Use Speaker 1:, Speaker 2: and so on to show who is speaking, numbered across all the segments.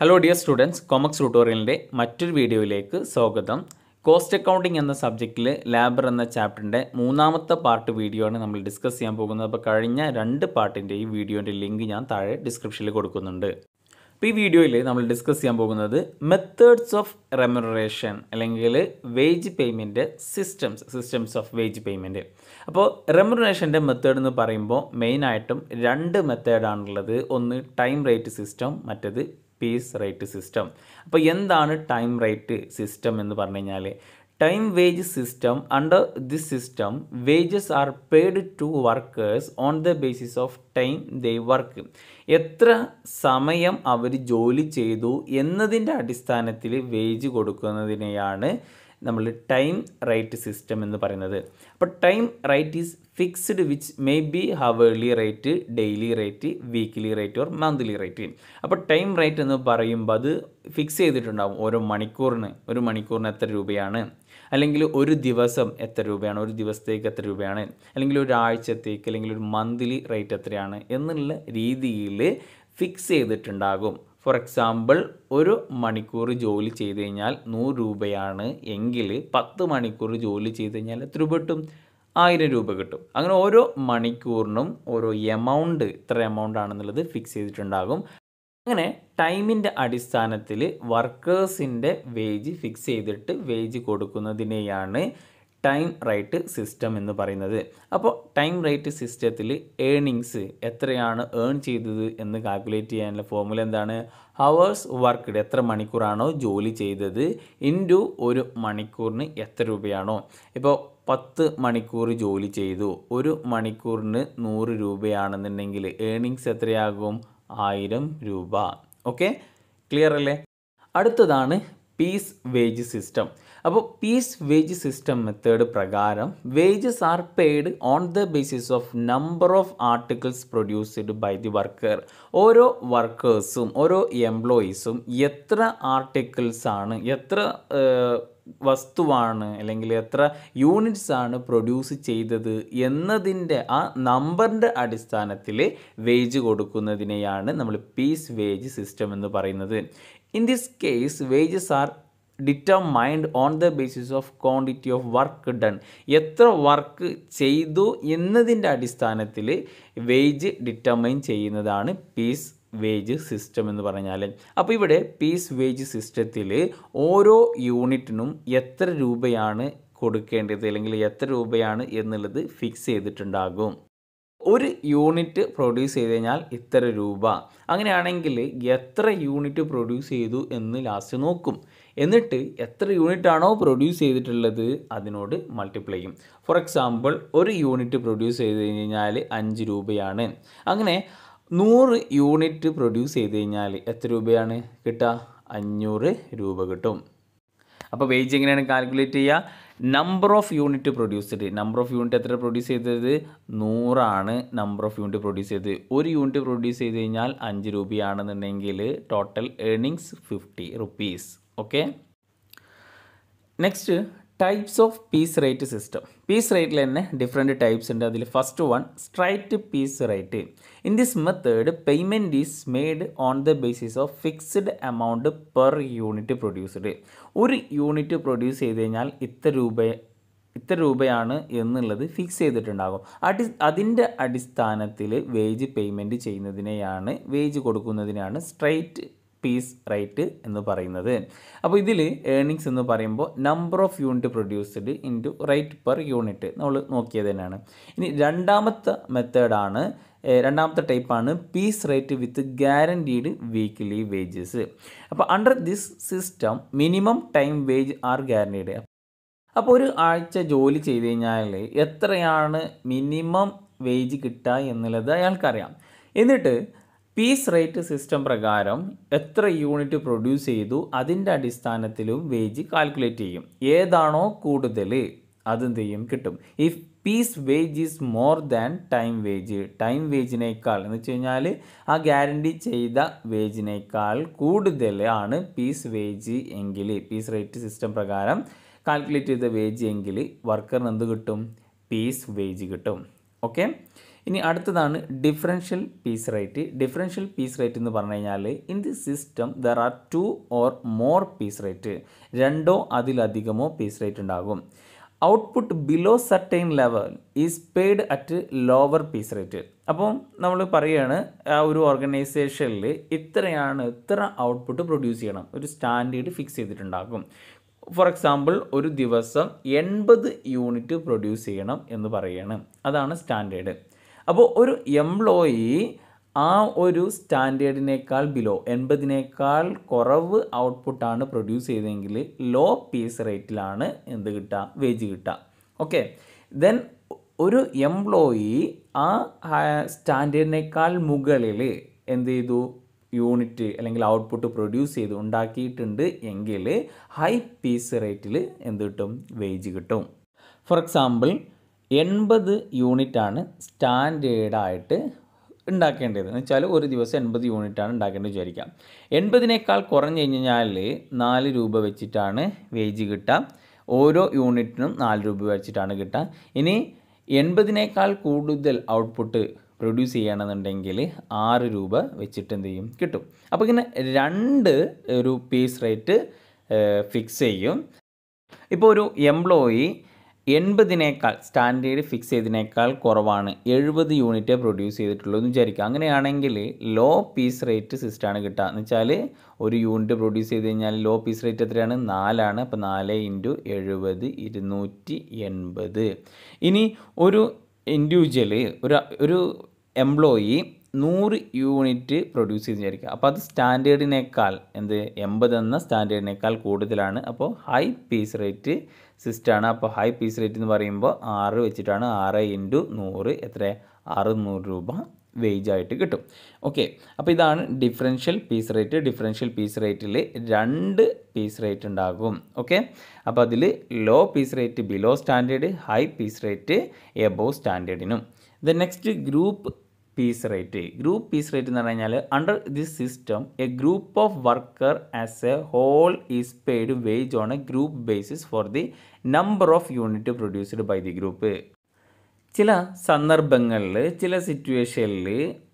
Speaker 1: Hello dear students കോമക്സ് ട്യൂട്ടോറിയലിന്റെ മറ്റൊരു വീഡിയോയിലേക്ക് സ്വാഗതം. കോസ്റ്റ് അക്കൗണ്ടിംഗ് എന്ന സബ്ജക്റ്റിൽ ലാബർ എന്ന ചാപ്റ്ററിന്റെ മൂന്നാമത്തെ പാർട്ട് വീഡിയോ ആണ് നമ്മൾ ഡിസ്കസ് ചെയ്യാൻ പോകുന്നത്. അപ്പോൾ കഴിഞ്ഞ രണ്ട് പാർട്ടിന്റെ ഈ വീഡിയോന്റെ ലിങ്ക് ഞാൻ താഴെ ഡിസ്ക്രിപ്ഷനിൽ കൊടുക്കുന്നുണ്ട്. അപ്പോൾ ഈ വീഡിയോയിൽ നമ്മൾ ഡിസ്കസ് ചെയ്യാൻ പോകുന്നത് മെത്തേഡ്സ് ഓഫ് റെമറേഷൻ അല്ലെങ്കിൽ wage payment systems systems of wage payment അപ്പോൾ റെമുനറേഷന്റെ മെത്തേഡ് എന്ന് പറയുമ്പോൾ മെയിനായിട്ടും രണ്ട് മെത്തേഡാണുള്ളത് ഒന്ന് ടൈം റേറ്റ് സിസ്റ്റം മറ്റേത് പീസ് റേറ്റ് സിസ്റ്റം അപ്പോൾ എന്താണ് ടൈം റേറ്റ് സിസ്റ്റം എന്ന് പറഞ്ഞു കഴിഞ്ഞാൽ time wage system under this system wages are paid to workers on the basis of time they work എത്ര സമയം അവർ ജോലി ചെയ്തു എന്നതിന്റെ അടിസ്ഥാനത്തിൽ വേജ് കൊടുക്കുന്നതിനെയാണ് നമ്മൾ ടൈം റൈറ്റ് സിസ്റ്റം എന്ന് പറയുന്നത്. അപ്പോൾ time rate is fixed which may be hourly rate daily rate weekly rate or monthly rate അപ്പോൾ ടൈം റേറ്റ് എന്ന് പറയുമ്പോൾ അത് ഫിക്സ് ചെയ്തിട്ടുണ്ടാകും ഓരോ മണിക്കൂറിന് ഒരു മണിക്കൂറിന് എത്ര രൂപയാണ്? അല്ലെങ്കിൽ ഒരു ദിവസം എത്ര രൂപയാണ്? ഒരു ദിവസത്തേക്ക് എത്ര രൂപയാണ്? അല്ലെങ്കിൽ ഒരാഴ്ചത്തേക്ക് അല്ലെങ്കിൽ ഒരു മന്ത്ലി റേറ്റ് എത്രയാണ്? എന്നുള്ള രീതിയിൽ ഫിക്സ് ചെയ്തിട്ടുണ്ടാകും. ഫോർ എക്സാമ്പിൾ ഒരു മണിക്കൂർ ജോലി ചെയ്ത് കഴിഞ്ഞാൽ നൂറ് രൂപയാണ് എങ്കിൽ പത്ത് മണിക്കൂർ ജോലി ചെയ്ത് കഴിഞ്ഞാൽ എത്ര രൂപ കിട്ടും? ആയിരം രൂപ കിട്ടും. അങ്ങനെ ഓരോ മണിക്കൂറിനും ഓരോ എമൗണ്ട് ഇത്ര എമൗണ്ട് ആണെന്നുള്ളത് ഫിക്സ് ചെയ്തിട്ടുണ്ടാകും. അങ്ങനെ ടൈമിന്റെ അടിസ്ഥാനത്തിൽ വർക്കേഴ്സിന്റെ വേജ് ഫിക്സ് ചെയ്തിട്ട് വേജ് കൊടുക്കുന്നതിനെയാണ് ടൈം റൈറ്റ് സിസ്റ്റം എന്ന് പറയുന്നത്. അപ്പോൾ ടൈം റൈറ്റ് സിസ്റ്റത്തിൽ ഏണിങ്സ് എത്രയാണ് ഏൺ ചെയ്തത് എന്ന് കാൽക്കുലേറ്റ് ചെയ്യാനുള്ള ഫോർമുല എന്താണ്? ഹവേഴ്സ് വർക്ക്ഡ് എത്ര മണിക്കൂറാണോ ജോലി ചെയ്തത്? ഇന്റു ഒരു മണിക്കൂറിന് എത്ര രൂപയാണോ? ഇപ്പോൾ പത്ത് മണിക്കൂർ ജോലി ചെയ്തു. ഒരു മണിക്കൂറിന് നൂറ് രൂപയാണെന്നുണ്ടെങ്കിൽ ഏണിങ്സ് എത്രയാകും? ആയിരം രൂപ. ഓക്കെ? ക്ലിയർ അല്ലേ? അടുത്തതാണ് പീസ് വേജ് സിസ്റ്റം. അപ്പോൾ പീസ് വേജ് സിസ്റ്റം മെത്തേഡ് പ്രകാരം wages are paid on the basis of number of articles produced by the worker ഓരോ വർക്കേഴ്സും ഓരോ എംപ്ലോയീസും എത്ര ആർട്ടിക്കിൾസ് ആണ് എത്ര വസ്തുവാണ് അല്ലെങ്കിൽ എത്ര യൂണിറ്റ്സ് ആണ് പ്രൊഡ്യൂസ് ചെയ്തത് എന്നതിന്റെ ആ നമ്പറിന്റെ അടിസ്ഥാനത്തിൽ വേജ് കൊടുക്കുന്നതിനെയാണ് നമ്മൾ പീസ് വേജ് സിസ്റ്റം എന്ന് പറയുന്നത്. In this case wages are determined on the basis of quantity of work done എത്ര വർക്ക് ചെയ്തു എന്നതിന്റെ അടിസ്ഥാനത്തിൽ വേജ് ഡിറ്റർമൈൻ ചെയ്യുന്നതാണ് പീസ് വേജ് സിസ്റ്റം എന്ന് പറഞ്ഞാൽ. അപ്പോൾ ഇവിടെ പീസ് വേജ് സിസ്റ്റത്തിൽ ഓരോ യൂണിറ്റിനും എത്ര രൂപയാണ് കൊടുക്കേണ്ടത് അല്ലെങ്കിൽ എത്ര രൂപയാണ് എന്നുള്ളത് ഫിക്സ് ചെയ്തിട്ടുണ്ടാകും. ഒരു യൂണിറ്റ് പ്രൊഡ്യൂസ് ചെയ്ത് കഴിഞ്ഞാൽ ഇത്ര രൂപ. അങ്ങനെയാണെങ്കിൽ എത്ര യൂണിറ്റ് പ്രൊഡ്യൂസ് ചെയ്തു എന്ന് ലാസ്റ്റ് നോക്കും. എന്നിട്ട് എത്ര യൂണിറ്റ് ആണോ പ്രൊഡ്യൂസ് ചെയ്തിട്ടുള്ളത് അതിനോട് മൾട്ടിപ്ലൈ ചെയ്യും. ഫോർ എക്സാമ്പിൾ ഒരു യൂണിറ്റ് പ്രൊഡ്യൂസ് ചെയ്ത് കഴിഞ്ഞാൽ അഞ്ച് രൂപയാണ്. അങ്ങനെ നൂറ് യൂണിറ്റ് പ്രൊഡ്യൂസ് ചെയ്ത് കഴിഞ്ഞാൽ എത്ര രൂപയാണ് കിട്ടുക? അഞ്ഞൂറ് രൂപ കിട്ടും. അപ്പോൾ വേജ് എങ്ങനെയാണ് കാൽക്കുലേറ്റ് ചെയ്യുക? Number of unit produced number of unit എത്ര പ്രൊഡ്യൂസ് ചെയ്തത്? നൂറാണ് നമ്പർ ഓഫ് യൂണിറ്റ് പ്രൊഡ്യൂസ് ചെയ്തത്. ഒരു യൂണിറ്റ് പ്രൊഡ്യൂസ് ചെയ്ത് കഴിഞ്ഞാൽ അഞ്ച് രൂപയാണെന്നുണ്ടെങ്കിൽ total earnings fifty rupees okay next types of piece rate system piece റേറ്റിൽ തന്നെ ഡിഫറെന്റ് ടൈപ്സ് ഉണ്ട്. അതിൽ first one straight piece rate in this method payment is made on the basis of fixed amount per unit produced ഒരു unit produce ചെയ്ത് കഴിഞ്ഞാൽ ഇത്ര രൂപ ഇത്ര രൂപയാണ് എന്നുള്ളത് ഫിക്സ് ചെയ്തിട്ടുണ്ടാകും. അടി അതിന്റെ അടിസ്ഥാനത്തിൽ വേജ് പേയ്മെന്റ് ചെയ്യുന്നതിനെയാണ് വേജ് കൊടുക്കുന്നതിനെയാണ് സ്ട്രൈറ്റ് പീസ് റേറ്റ് എന്ന് പറയുന്നത്. അപ്പോൾ ഇതിൽ ഏണിങ്സ് എന്ന് പറയുമ്പോൾ number of unit produced into rate per unit നമ്മൾ നോക്കിയത് തന്നെയാണ്. ഇനി രണ്ടാമത്തെ മെത്തേഡാണ് രണ്ടാമത്തെ ടൈപ്പാണ് piece rate with guaranteed weekly wages അപ്പോൾ under this system minimum time wage are guaranteed അപ്പോൾ ഒരു ആഴ്ച ജോലി ചെയ്ത് കഴിഞ്ഞാൽ എത്രയാണ് മിനിമം വേജ് കിട്ടുക എന്നുള്ളത് അയാൾക്കറിയാം. എന്നിട്ട് പീസ് റേറ്റ് സിസ്റ്റം പ്രകാരം എത്ര യൂണിറ്റ് പ്രൊഡ്യൂസ് ചെയ്തു അതിന്റെ അടിസ്ഥാനത്തിലും വേജ് കാൽക്കുലേറ്റ് ചെയ്യും. ഏതാണോ കൂടുതൽ അതെന്ത് ചെയ്യും? കിട്ടും. If piece wage is more than time wage time വേജിനേക്കാൾ എന്ന് വെച്ച് കഴിഞ്ഞാൽ ആ ഗ്യാരണ്ടി ചെയ്ത വേജിനേക്കാൾ കൂടുതൽ ആണ് പീസ് വേജ് എങ്കിൽ പീസ് റേറ്റ് സിസ്റ്റം പ്രകാരം കാൽക്കുലേറ്റ് ചെയ്ത വേജ് എങ്കിൽ വർക്കറിന് എന്ത് കിട്ടും? പീസ് വേജ് കിട്ടും. ഓക്കെ ഇനി അടുത്തതാണ് differential piece rate differential piece rate എന്ന് പറഞ്ഞു കഴിഞ്ഞാൽ in the system there are two or more piece rate രണ്ടോ അതിലധികമോ പീസ് റേറ്റ് ഉണ്ടാകും. Output below certain level is paid at lower piece rate അപ്പോൾ നമ്മൾ പറയുകയാണ് ആ ഒരു ഓർഗനൈസേഷനിൽ ഇത്രയാണ് ഇത്ര ഔട്ട്പുട്ട് പ്രൊഡ്യൂസ് ചെയ്യണം. ഒരു സ്റ്റാൻഡേർഡ് ഫിക്സ് ചെയ്തിട്ടുണ്ടാകും. ഫോർ എക്സാമ്പിൾ ഒരു ദിവസം എൺപത് യൂണിറ്റ് പ്രൊഡ്യൂസ് ചെയ്യണം എന്ന് പറയുകയാണ് അതാണ് സ്റ്റാൻഡേർഡ് അപ്പോൾ ഒരു എംപ്ലോയി ആ ഒരു സ്റ്റാൻഡേർഡിനേക്കാൾ ബിലോ എൺപതിനേക്കാൾ കുറവ് ഔട്ട്പുട്ടാണ് പ്രൊഡ്യൂസ് ചെയ്തതെങ്കിൽ ലോ പീസ് റേറ്റിലാണ് എന്ത് കിട്ടുക? വേജ് കിട്ടുക. ഓക്കെ ദെൻ ഒരു എംപ്ലോയി ആ സ്റ്റാൻഡേർഡിനേക്കാൾ മുകളിൽ എന്ത് ചെയ്തു? യൂണിറ്റ് അല്ലെങ്കിൽ ഔട്ട്പുട്ട് പ്രൊഡ്യൂസ് ചെയ്ത് ഉണ്ടാക്കിയിട്ടുണ്ട് എങ്കിൽ ഹൈ പീസ് റേറ്റിൽ എന്ത് കിട്ടും? വേജ് കിട്ടും. ഫോർ എക്സാമ്പിൾ എൺപത് യൂണിറ്റാണ് സ്റ്റാൻഡേർഡായിട്ട് ഉണ്ടാക്കേണ്ടത്. എന്ന് വെച്ചാൽ ഒരു ദിവസം എൺപത് യൂണിറ്റാണ് ഉണ്ടാക്കേണ്ടത് വിചാരിക്കാം. എൺപതിനേക്കാൾ കുറഞ്ഞു കഴിഞ്ഞാൽ നാല് രൂപ വെച്ചിട്ടാണ് വേജ് കിട്ടുക. ഓരോ യൂണിറ്റിനും നാല് രൂപ വെച്ചിട്ടാണ് കിട്ടുക. ഇനി എൺപതിനേക്കാൾ കൂടുതൽ ഔട്ട്പുട്ട് പ്രൊഡ്യൂസ് ചെയ്യണമെന്നുണ്ടെങ്കിൽ ആറ് രൂപ വെച്ചിട്ട് എന്ത് ചെയ്യും? കിട്ടും. അപ്പോൾ ഇങ്ങനെ രണ്ട് ഒരു പീസ് റേറ്റ് ഫിക്സ് ചെയ്യും. ഇപ്പോൾ ഒരു എംപ്ലോയി എൺപതിനേക്കാൾ സ്റ്റാൻഡേർഡ് ഫിക്സ് ചെയ്തതിനേക്കാൾ കുറവാണ്. എഴുപത് യൂണിറ്റ് പ്രൊഡ്യൂസ് ചെയ്തിട്ടുള്ളൂ എന്ന് വിചാരിക്കുക. അങ്ങനെയാണെങ്കിൽ ലോ പീസ് റേറ്റ് സിസ്റ്റമാണ് കിട്ടുക. എന്ന് വെച്ചാൽ ഒരു യൂണിറ്റ് പ്രൊഡ്യൂസ് ചെയ്ത് കഴിഞ്ഞാൽ ലോ പീസ് റേറ്റ് എത്രയാണ്? നാലാണ്. അപ്പോൾ നാല് ഇന്റു എഴുപത് ഇരുന്നൂറ്റി എൺപത്. ഇനി ഒരു ഇൻഡിവിജ്വൽ ഒരു ഒരു എംപ്ലോയി നൂറ് യൂണിറ്റ് പ്രൊഡ്യൂസ് ചെയ്ത് വിചാരിക്കുക. അപ്പോൾ അത് സ്റ്റാൻഡേർഡിനേക്കാൾ എന്ത്? എൺപത് എന്ന സ്റ്റാൻഡേർഡിനേക്കാൾ കൂടുതലാണ്. അപ്പോൾ ഹൈ പീസ് റേറ്റ് സിസ്റ്റമാണ് അപ്പോൾ ഹൈ പീസ് റേറ്റ് എന്ന് പറയുമ്പോൾ ആറ് വെച്ചിട്ടാണ് ആറ് ഇന്റു നൂറ് എത്ര അറുന്നൂറ് രൂപ വേജ് ആയിട്ട് കിട്ടും. ഓക്കെ അപ്പോൾ ഇതാണ് differential piece rate differential piece റേറ്റിൽ രണ്ട് പീസ് റേറ്റ് ഉണ്ടാകും. ഓക്കെ അപ്പോൾ അതിൽ low piece rate below standard high piece rate above സ്റ്റാൻഡേർഡിനും the next group piece rate group piece rate എന്ന് പറഞ്ഞു കഴിഞ്ഞാൽ under this system a group of worker as a whole is paid wage on a group basis for the number of unit produced by the group ചില സന്ദർഭങ്ങളിൽ ചില സിറ്റുവേഷനിൽ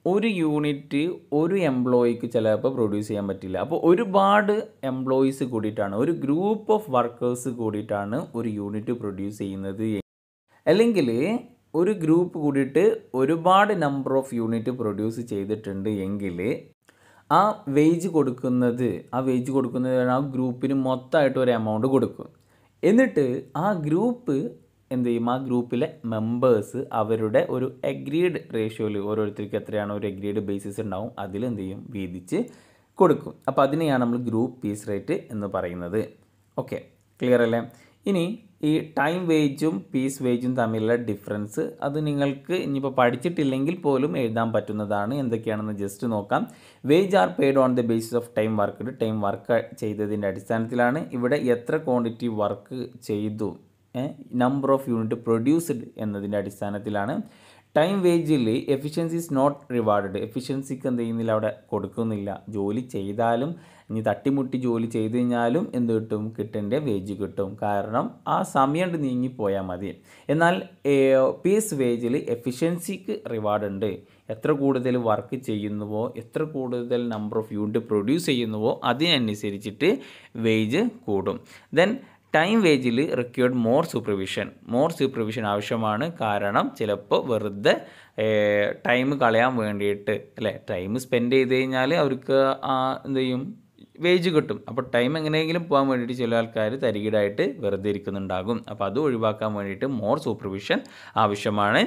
Speaker 1: ഒരു unit ഒരു എംപ്ലോയിക്ക് ചിലപ്പോൾ പ്രൊഡ്യൂസ് ചെയ്യാൻ പറ്റില്ല. അപ്പോൾ ഒരുപാട് എംപ്ലോയീസ് കൂടിയിട്ടാണ് ഒരു ഗ്രൂപ്പ് ഓഫ് വർക്കേഴ്സ് കൂടിയിട്ടാണ് ഒരു യൂണിറ്റ് പ്രൊഡ്യൂസ് ചെയ്യുന്നത്. അല്ലെങ്കിൽ ഒരു ഗ്രൂപ്പ് കൂടിയിട്ട് ഒരുപാട് നമ്പർ ഓഫ് യൂണിറ്റ് പ്രൊഡ്യൂസ് ചെയ്തിട്ടുണ്ട് എങ്കിൽ ആ വേജ് കൊടുക്കുന്നത് ആ വേജ് കൊടുക്കുന്നത് ആ ഗ്രൂപ്പിന് മൊത്തമായിട്ട് ഒരു എമൗണ്ട് കൊടുക്കും എന്നിട്ട് ആ ഗ്രൂപ്പ് എന്ത് ചെയ്യും? ആ ഗ്രൂപ്പിലെ മെമ്പേഴ്സ് അവരുടെ ഒരു എഗ്രീഡ് റേഷ്യോയിൽ ഓരോരുത്തർക്ക് എത്രയാണ് ഒരു എഗ്രീഡ് ബേസിസ് ഉണ്ടാവും അതിൽ എന്ത് ചെയ്യും? വീതിച്ച് കൊടുക്കും. അപ്പോൾ അതിനെയാണ് നമ്മൾ ഗ്രൂപ്പ് പീസ് റേറ്റ് എന്ന് പറയുന്നത്. ഓക്കെ ക്ലിയർ അല്ലേ? ഇനി ഈ ടൈം വേജും പീസ് വേജും തമ്മിലുള്ള ഡിഫറൻസ് അത് നിങ്ങൾക്ക് ഇനിയിപ്പോൾ പഠിച്ചിട്ടില്ലെങ്കിൽ പോലും എഴുതാൻ പറ്റുന്നതാണ്. എന്തൊക്കെയാണെന്ന് ജസ്റ്റ് നോക്കാം. Wage are paid on the basis of time work time work ചെയ്തതിന്റെ അടിസ്ഥാനത്തിലാണ് ഇവിടെ എത്ര ക്വാണ്ടിറ്റി വർക്ക് ചെയ്തു നമ്പർ ഓഫ് യൂണിറ്റ് പ്രൊഡ്യൂസ്ഡ് എന്നതിന്റെ അടിസ്ഥാനത്തിലാണ്. ടൈം വേജിൽ എഫിഷ്യൻസി ഇസ് നോട്ട് റിവാർഡ് എഫിഷ്യൻസിക്ക് എന്ത് ചെയ്യുന്നില്ല അവിടെ കൊടുക്കുന്നില്ല. ജോലി ചെയ്താലും ഇനി തട്ടിമുട്ടി ജോലി ചെയ്ത് കഴിഞ്ഞാലും എന്ത് കിട്ടും? കിട്ടേണ്ട വേജ് കിട്ടും. കാരണം ആ സമയം നീങ്ങിപ്പോയാൽ മതി. എന്നാൽ പീസ് വേജിൽ എഫിഷ്യൻസിക്ക് റിവാർഡ് ഉണ്ട്. എത്ര കൂടുതൽ വർക്ക് ചെയ്യുന്നുവോ എത്ര കൂടുതൽ നമ്പർ ഓഫ് യൂണിറ്റ് പ്രൊഡ്യൂസ് ചെയ്യുന്നുവോ അതിനനുസരിച്ചിട്ട് വേജ് കൂടും. Then time വേജിൽ required more supervision more supervision ആവശ്യമാണ്. കാരണം ചിലപ്പോൾ വെറുതെ ടൈം കളയാൻ വേണ്ടിയിട്ട് അല്ലേ ടൈം സ്പെൻഡ് ചെയ്ത് കഴിഞ്ഞാൽ അവർക്ക് എന്ത് ചെയ്യും? വേജ് കിട്ടും. അപ്പോൾ ടൈം എങ്ങനെയെങ്കിലും പോകാൻ വേണ്ടിയിട്ട് ചില ആൾക്കാർ തരികിടായിട്ട് വെറുതെ ഇരിക്കുന്നുണ്ടാകും. അപ്പോൾ അത് ഒഴിവാക്കാൻ വേണ്ടിയിട്ട് മോർ സൂപ്പർവിഷൻ ആവശ്യമാണ്.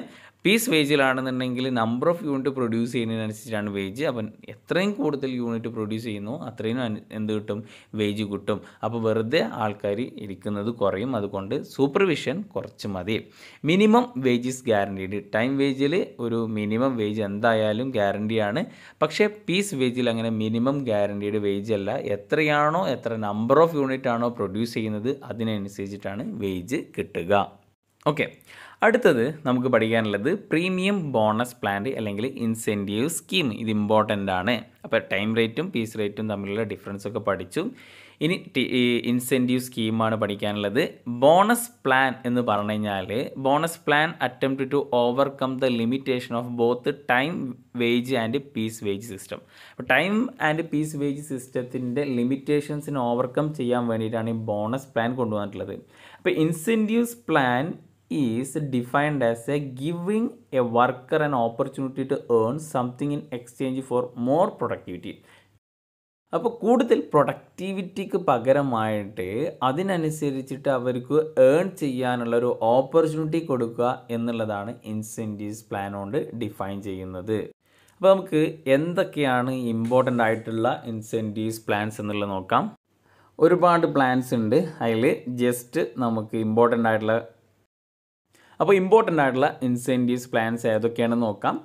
Speaker 1: പീസ് വേജിലാണെന്നുണ്ടെങ്കിൽ നമ്പർ ഓഫ് യൂണിറ്റ് പ്രൊഡ്യൂസ് ചെയ്യുന്നതിനനുസരിച്ചാണ് വേജ് അപ്പം എത്രയും കൂടുതൽ യൂണിറ്റ് പ്രൊഡ്യൂസ് ചെയ്യുന്നു അത്രയും എന്ത് കിട്ടും? വേജ് കിട്ടും. അപ്പോൾ വെറുതെ ആൾക്കാർ ഇരിക്കുന്നത് കുറയും. അതുകൊണ്ട് സൂപ്പർവിഷൻ കുറച്ച് മതി. മിനിമം വേജസ് ഗ്യാരണ്ടീഡ് ടൈം വേജിൽ ഒരു മിനിമം വേജ് എന്തായാലും ഗ്യാരണ്ടിയാണ് പക്ഷേ പീസ് വേജിൽ അങ്ങനെ മിനിമം ഗ്യാരണ്ടീഡ് വേജ് അല്ല. എത്രയാണോ എത്ര നമ്പർ ഓഫ് യൂണിറ്റ് ആണോ പ്രൊഡ്യൂസ് ചെയ്യുന്നത് അതിനനുസരിച്ചിട്ടാണ് വേജ് കിട്ടുക. ഓക്കെ അടുത്തത് നമുക്ക് പഠിക്കാനുള്ളത് പ്രീമിയം ബോണസ് പ്ലാൻ അല്ലെങ്കിൽ ഇൻസെന്റീവ് സ്കീം. ഇത് ഇമ്പോർട്ടന്റ് ആണ്. അപ്പോൾ ടൈം റേറ്റും പീസ് റേറ്റും തമ്മിലുള്ള ഡിഫറൻസ് ഒക്കെ പഠിച്ചു. ഇനി ഇൻസെന്റീവ് സ്കീമാണ് പഠിക്കാനുള്ളത്. ബോണസ് പ്ലാൻ എന്ന് പറഞ്ഞു കഴിഞ്ഞാൽ bonus plan attempt to overcome the limitation of both time wage and piece wage system അപ്പോൾ ടൈം ആൻഡ് പീസ് വേജ് സിസ്റ്റത്തിന്റെ ലിമിറ്റേഷൻസിന് ഓവർകം ചെയ്യാൻ വേണ്ടിയിട്ടാണ് ഈ ബോണസ് പ്ലാൻ കൊണ്ടുവന്നിട്ടുള്ളത്. അപ്പോൾ incentives plan is defined as a giving a worker an opportunity to earn something in exchange for more productivity അപ്പോൾ കൂടുതൽ പ്രൊഡക്ടിവിറ്റിക്ക് പകരമായിട്ട് അതിനനുസരിച്ചിട്ട് അവർക്ക് ഏൺ ചെയ്യാനുള്ള ഒരു ഓപ്പർച്യൂണിറ്റി കൊടുക്കുക എന്നുള്ളതാണ് ഇൻസെന്റീവ്സ് പ്ലാൻ കൊണ്ട് ഡിഫൈൻ ചെയ്യുന്നത്. അപ്പോൾ നമുക്ക് എന്തൊക്കെയാണ് ഇമ്പോർട്ടന്റ് ആയിട്ടുള്ള ഇൻസെന്റീവ്സ് പ്ലാൻസ് എന്നുള്ളത് നോക്കാം. ഒരുപാട് പ്ലാൻസ് ഉണ്ട്. അതിൽ ജസ്റ്റ് നമുക്ക് ഇമ്പോർട്ടന്റ് ആയിട്ടുള്ള അപ്പോൾ ഇമ്പോർട്ടന്റ് ആയിട്ടുള്ള ഇൻസെന്റീവ്സ് പ്ലാൻസ് ഏതൊക്കെയാണെന്ന് നോക്കാം.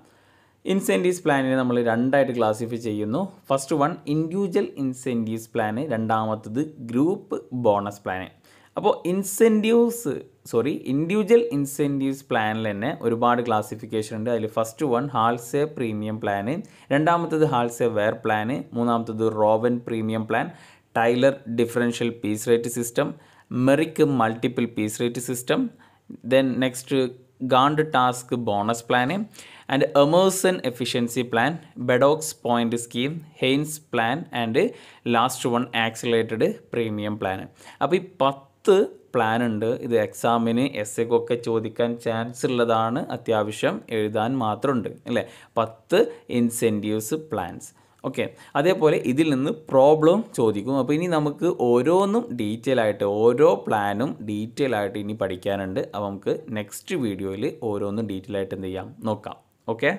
Speaker 1: ഇൻസെന്റീവ്സ് പ്ലാനിനെ നമ്മൾ രണ്ടായിട്ട് ക്ലാസിഫൈ ചെയ്യുന്നു. First one individual incentives plan രണ്ടാമത്തത് ഗ്രൂപ്പ് ബോണസ് പ്ലാന് അപ്പോൾ ഇൻസെന്റീവ്സ് സോറി ഇൻഡിവിജ്വൽ ഇൻസെന്റീവ്സ് പ്ലാനിൽ തന്നെ ഒരുപാട് ക്ലാസിഫിക്കേഷൻ ഉണ്ട്. അതിൽ first one Halsey premium plan രണ്ടാമത്തത് ഹാൾസേ വെയർ പ്ലാന് മൂന്നാമത്തത് Rowan premium plan Taylor differential piece rate system Merrick multiple piece rate system then next Gantt task bonus plan and Emerson efficiency plan Bedaux point scheme Haynes plan and last one accelerated premium plan അപ്പോൾ ഈ പത്ത് plan ഉണ്ട്. ഇത് എക്സാമിന് S എക്കൊക്കെ ചോദിക്കാൻ chance ഉള്ളതാണ് അത്യാവശ്യം എഴുതാൻ മാത്രമുണ്ട് അല്ലേ? പത്ത് ഇൻസെന്റീവ്സ് പ്ലാൻസ് ഓക്കെ അതേപോലെ ഇതിൽ നിന്ന് പ്രോബ്ലം ചോദിക്കും അപ്പോൾ ഇനി നമുക്ക് ഓരോന്നും ഡീറ്റെയിൽ ആയിട്ട് ഓരോ പ്ലാനും ഡീറ്റെയിൽ ആയിട്ട് ഇനി പഠിക്കാനുണ്ട്. അപ്പോൾ നമുക്ക് നെക്സ്റ്റ് വീഡിയോയിൽ ഓരോന്നും ഡീറ്റെയിൽ ആയിട്ട് എന്ത് ചെയ്യാം? നോക്കാം. ഓക്കെ